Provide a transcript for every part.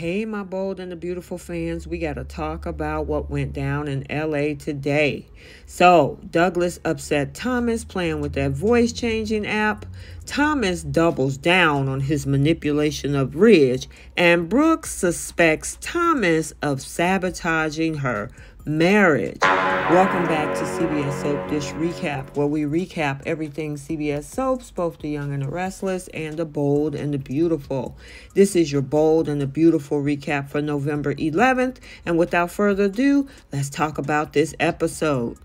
Hey, my bold and the beautiful fans, we got to talk about what went down in LA today. So, Douglas upset Thomas playing with that voice changing app. Thomas doubles down on his manipulation of Ridge, and Brooks suspects Thomas of sabotaging her marriage. Welcome back to CBS Soap Dish Recap, where we recap everything CBS soaps, both the young and the restless, and the bold and the beautiful. This is your bold and the beautiful recap for November 11th. And without further ado, let's talk about this episode.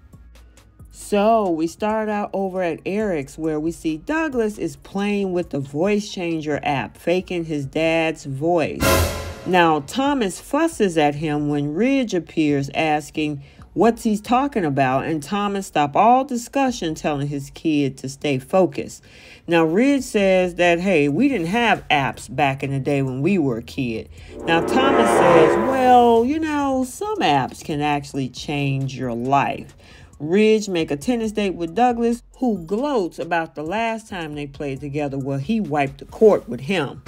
So we start out over at Eric's where we see Douglas is playing with the voice changer app, faking his dad's voice. Now, Thomas fusses at him when Ridge appears asking what's he's talking about, and Thomas stops all discussion telling his kid to stay focused. Now, Ridge says that, hey, we didn't have apps back in the day when we were a kid. Now, Thomas says, well, you know, some apps can actually change your life. Ridge make a tennis date with Douglas, who gloats about the last time they played together where he wiped the court with him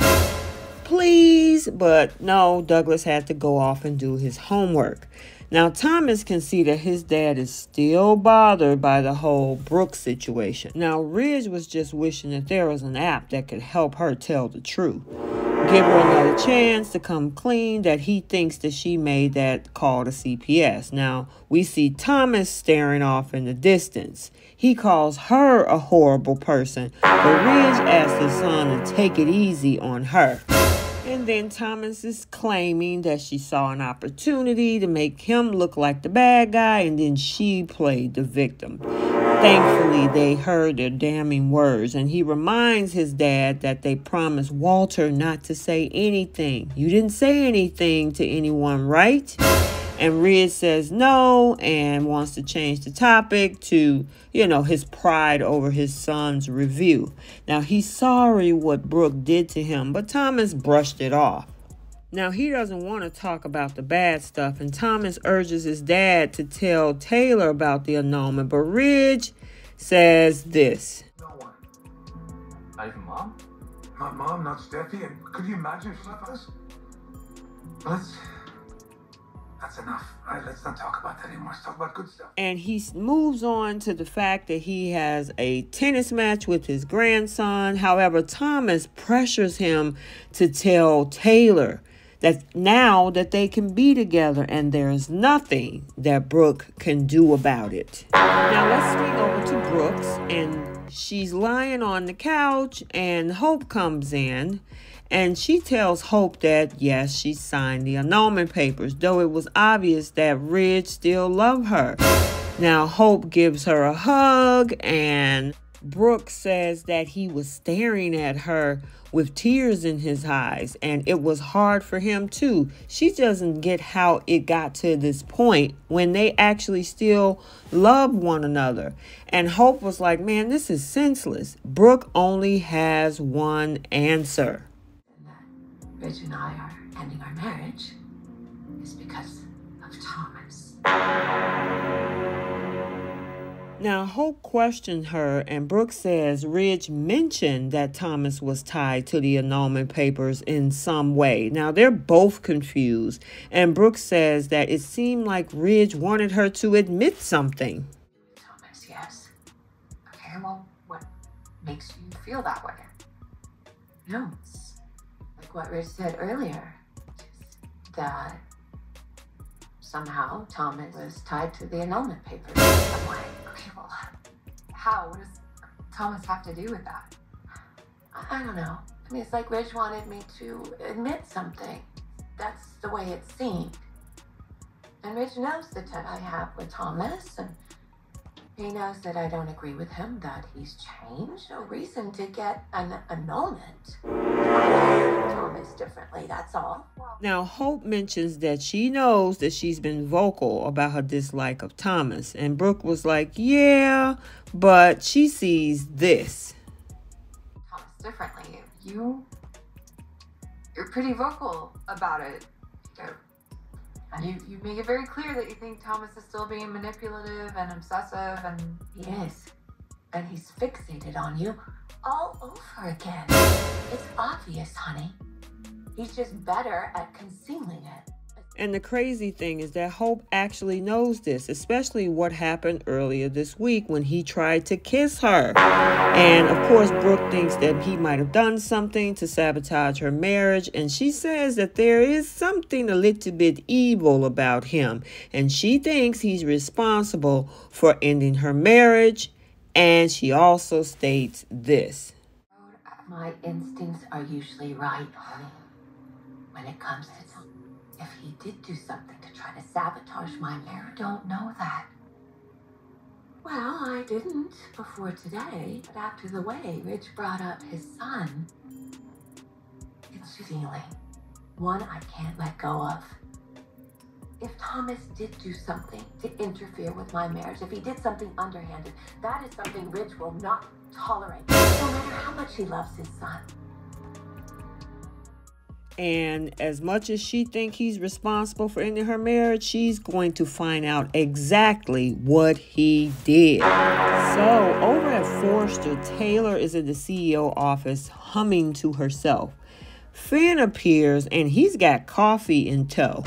please. But no, Douglas had to go off and do his homework. Now, Thomas can see that his dad is still bothered by the whole Brooke situation. Now, Ridge was just wishing that there was an app that could help her tell the truth. Give her another chance to come clean that he thinks that she made that call to CPS. Now, we see Thomas staring off in the distance. He calls her a horrible person, but Ridge asks his son to take it easy on her. And then Thomas is claiming that she saw an opportunity to make him look like the bad guy, and then she played the victim. Thankfully, they heard their damning words, and he reminds his dad that they promised Walter not to say anything. You didn't say anything to anyone, right? And Ridge says no and wants to change the topic to, you know, his pride over his son's review. Now, he's sorry what Brooke did to him, but Thomas brushed it off. Now, he doesn't want to talk about the bad stuff, and Thomas urges his dad to tell Taylor about the annulment, but Ridge says this. No one. Not even mom? Not mom, not Steffy, and could you imagine if she left us? Let's that's enough. All right, let's not talk about that anymore. Let's talk about good stuff. And he moves on to the fact that he has a tennis match with his grandson. However, Thomas pressures him to tell Taylor that now that they can be together and there's nothing that Brooke can do about it. Now let's swing over to Brooke's and she's lying on the couch and Hope comes in and she tells Hope that, yes, she signed the annulment papers, though it was obvious that Ridge still loved her. Now, Hope gives her a hug, and Brooke says that he was staring at her with tears in his eyes, and it was hard for him too. She doesn't get how it got to this point when they actually still love one another. And Hope was like, man, this is senseless. Brooke only has one answer. Ridge and I are ending our marriage is because of Thomas. Now, Hope questioned her, and Brooke says Ridge mentioned that Thomas was tied to the annulment papers in some way. Now, they're both confused, and Brooke says that it seemed like Ridge wanted her to admit something. Thomas, yes. Okay, well, what makes you feel that way? No, what Ridge said earlier, that somehow Thomas was tied to the annulment papers. I'm like, okay, well, how? What does Thomas have to do with that? I, don't know. I mean, it's like Ridge wanted me to admit something. That's the way it seemed. And Ridge knows the tie I have with Thomas, and he knows that I don't agree with him, that he's changed. No reason to get an annulment. Thomas differently, that's all. Now, Hope mentions that she knows that she's been vocal about her dislike of Thomas. And Brooke was like, yeah, but she sees this. Thomas differently. You, you're pretty vocal about it. And you, you make it very clear that you think Thomas is still being manipulative and obsessive, and he is. And he's fixated on you all over again. It's obvious, honey. He's just better at concealing it. And the crazy thing is that Hope actually knows this, especially what happened earlier this week when he tried to kiss her. And of course, Brooke thinks that he might have done something to sabotage her marriage. And she says that there is something a little bit evil about him. And she thinks he's responsible for ending her marriage. And she also states this My instincts are usually right, honey, when it comes to if he did do something to try to sabotage my marriage. I Don't know that. Well, I didn't before today, but after the way Ridge brought up his son, it's a feeling. One I can't let go of. If Thomas did do something to interfere with my marriage, if he did something underhanded, that is something Ridge will not tolerate, no matter how much he loves his son. And as much as she think he's responsible for ending her marriage, she's going to find out exactly what he did. So over at Forrester, Taylor is in the CEO office humming to herself. Finn appears and he's got coffee in tow.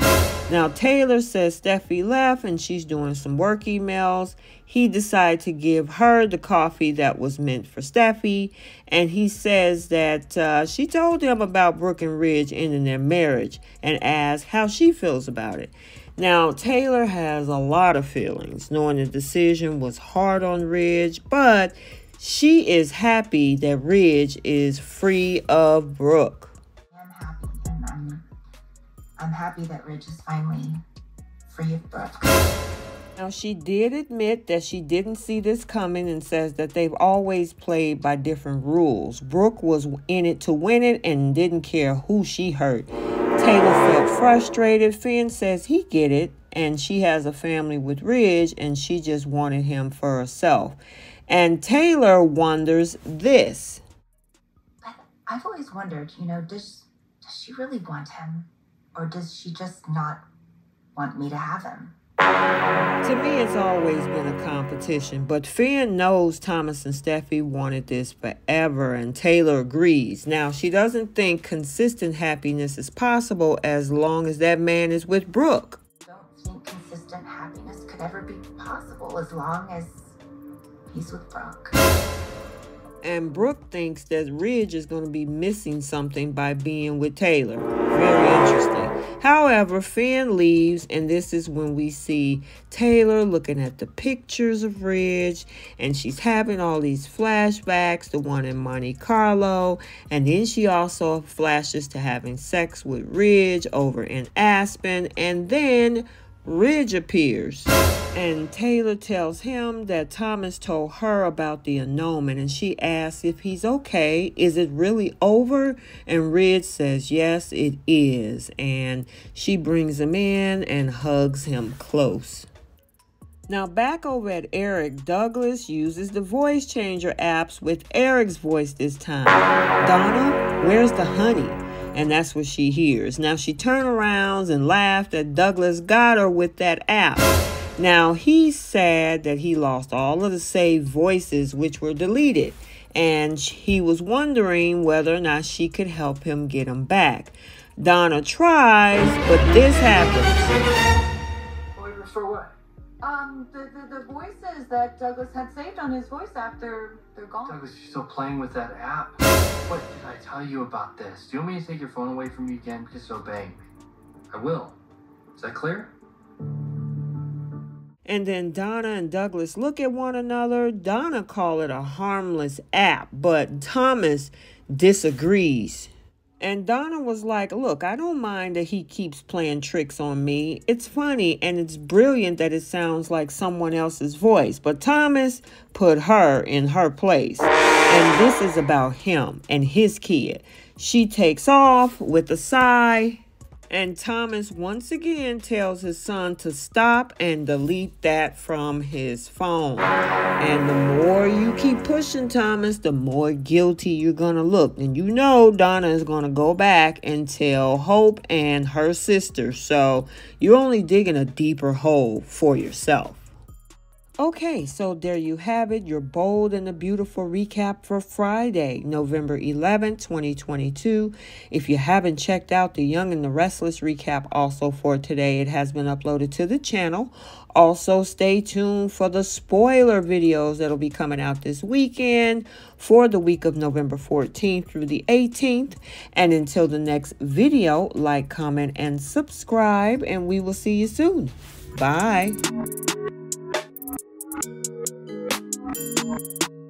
Now, Taylor says Steffy left and she's doing some work emails. He decided to give her the coffee that was meant for Steffy. And he says that uh, she told him about Brooke and Ridge ending their marriage and asked how she feels about it. Now, Taylor has a lot of feelings, knowing the decision was hard on Ridge, but she is happy that Ridge is free of Brooke. I'm happy that Ridge is finally free of Brooke. Now, she did admit that she didn't see this coming and says that they've always played by different rules. Brooke was in it to win it and didn't care who she hurt. Taylor felt frustrated. Finn says he get it and she has a family with Ridge and she just wanted him for herself. And Taylor wonders this. I've always wondered, you know, does does she really want him? Or does she just not want me to have him? To me, it's always been a competition, but Finn knows Thomas and Steffy wanted this forever, and Taylor agrees. Now, she doesn't think consistent happiness is possible as long as that man is with Brooke. I don't think consistent happiness could ever be possible as long as he's with Brooke. And Brooke thinks that Ridge is going to be missing something by being with Taylor. Very interesting. However, Finn leaves, and this is when we see Taylor looking at the pictures of Ridge, and she's having all these flashbacks, the one in Monte Carlo, and then she also flashes to having sex with Ridge over in Aspen, and then Ridge appears, and Taylor tells him that Thomas told her about the annulment, and she asks if he's okay. Is it really over? And Ridge says, Yes, it is. And she brings him in and hugs him close. Now, back over at Eric, Douglas uses the voice changer apps with Eric's voice this time. Donna, where's the honey? And that's what she hears. Now she turned around and laughed at Douglas got her with that app. Now he's sad that he lost all of the saved voices which were deleted and he was wondering whether or not she could help him get them back. Donna tries, but this happens. For what? Um, the, the, the voices that Douglas had saved on his voice app, they're, they're gone. Douglas, you're still playing with that app? What did I tell you about this? Do you want me to take your phone away from you again? Just obey me. I will. Is that clear? And then Donna and Douglas look at one another. Donna call it a harmless app, but Thomas disagrees. And Donna was like, Look, I don't mind that he keeps playing tricks on me. It's funny and it's brilliant that it sounds like someone else's voice. But Thomas put her in her place. And this is about him and his kid. She takes off with a sigh and Thomas once again tells his son to stop and delete that from his phone. And the more you keep pushing Thomas, the more guilty you're going to look. And you know Donna is going to go back and tell Hope and her sister. So you're only digging a deeper hole for yourself. Okay, so there you have it, your bold and the beautiful recap for Friday, November 11, 2022. If you haven't checked out the Young and the Restless recap also for today, it has been uploaded to the channel. Also, stay tuned for the spoiler videos that'll be coming out this weekend for the week of November 14th through the 18th. And until the next video, like, comment, and subscribe, and we will see you soon. Bye. Thank you.